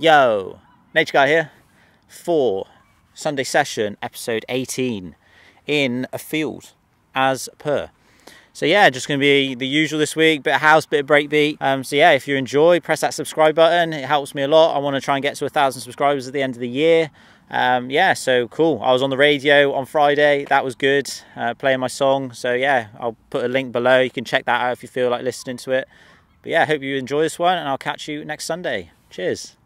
Yo, Nature Guy here for Sunday session episode 18 in a field as per. So yeah, just to be the usual this week, bit of house, bit of breakbeat. Um, so yeah, if you enjoy, press that subscribe button. It helps me a lot. I want to try and get to a thousand subscribers at the end of the year. Um, yeah, so cool. I was on the radio on Friday. That was good, uh, playing my song. So yeah, I'll put a link below. You can check that out if you feel like listening to it. But yeah, I hope you enjoy this one and I'll catch you next Sunday. Cheers.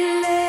Let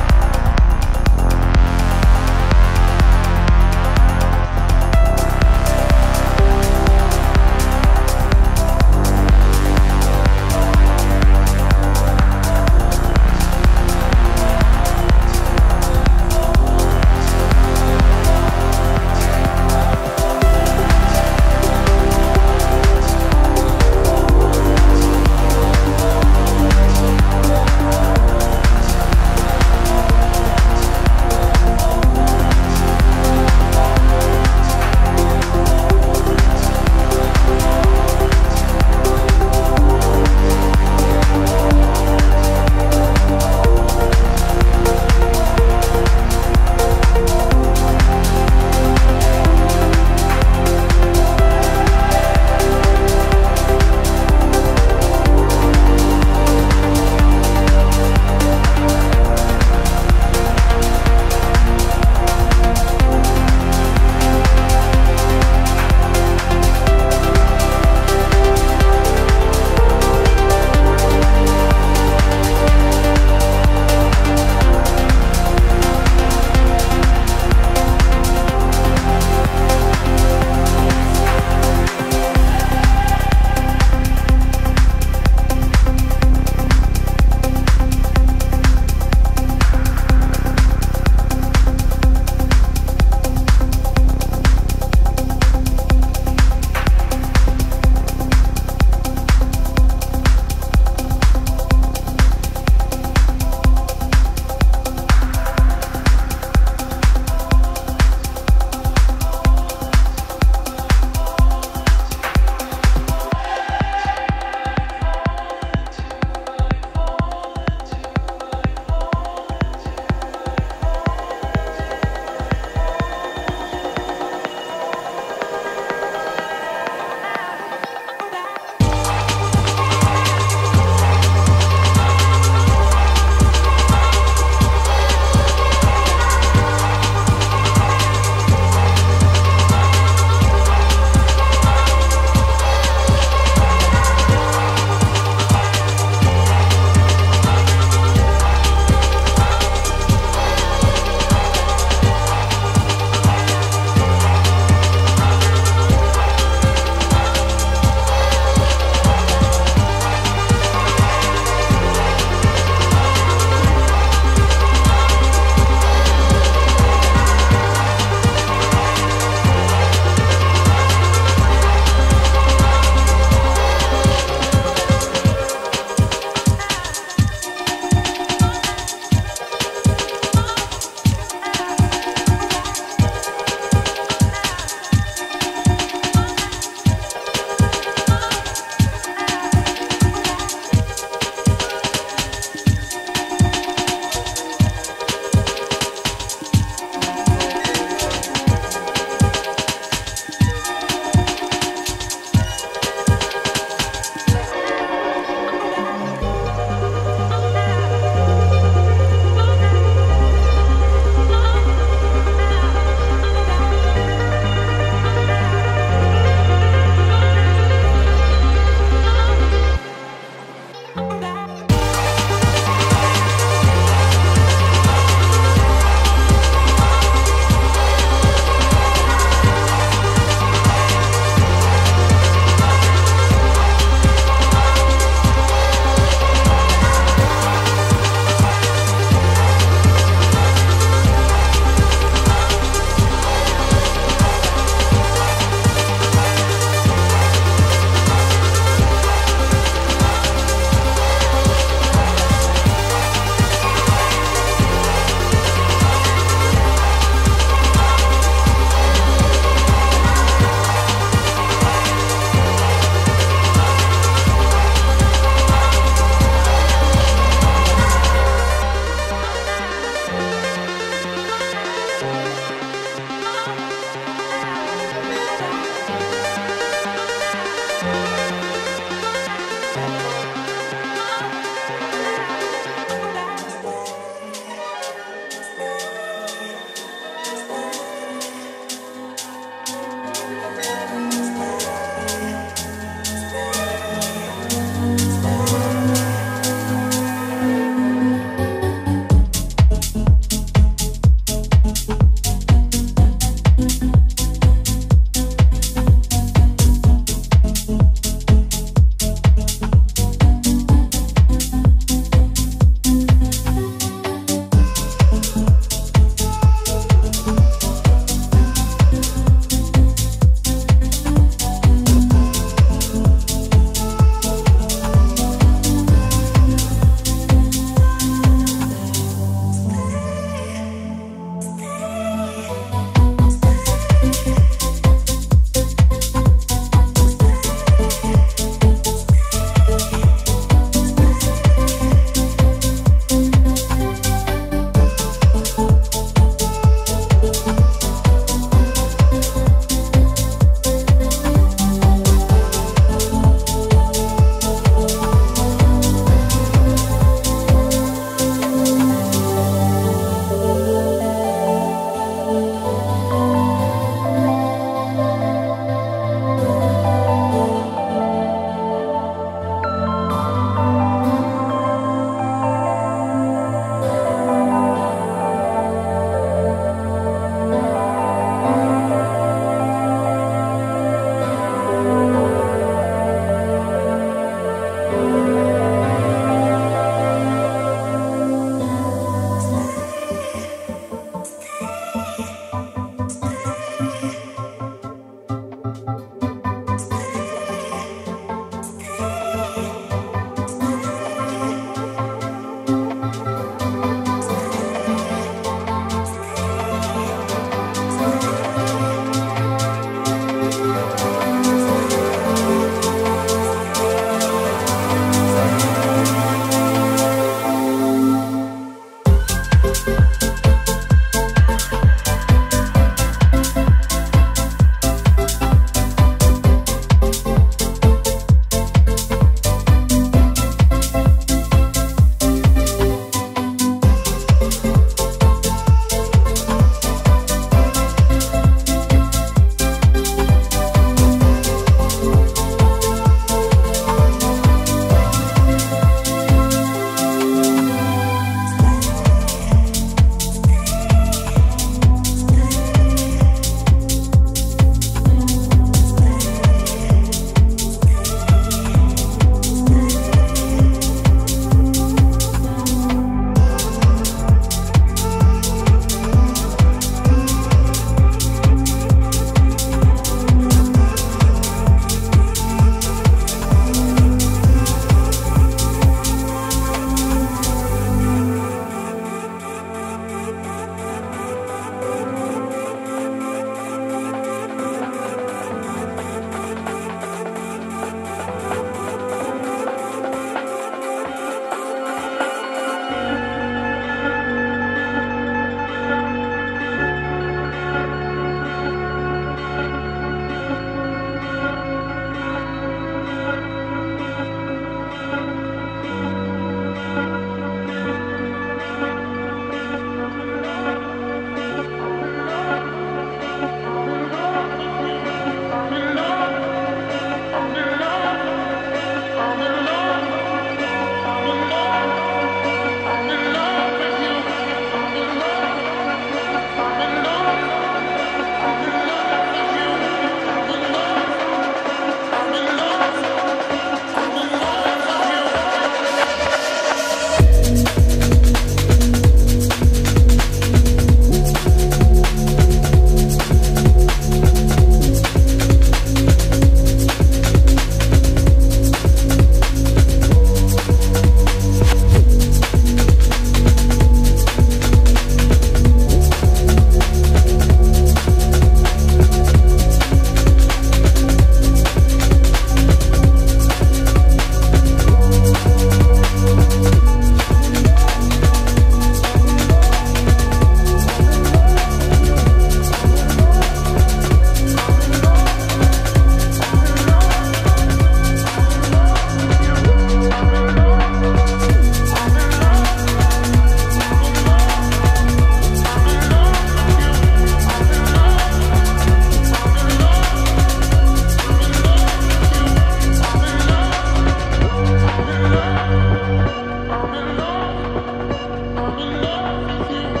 the love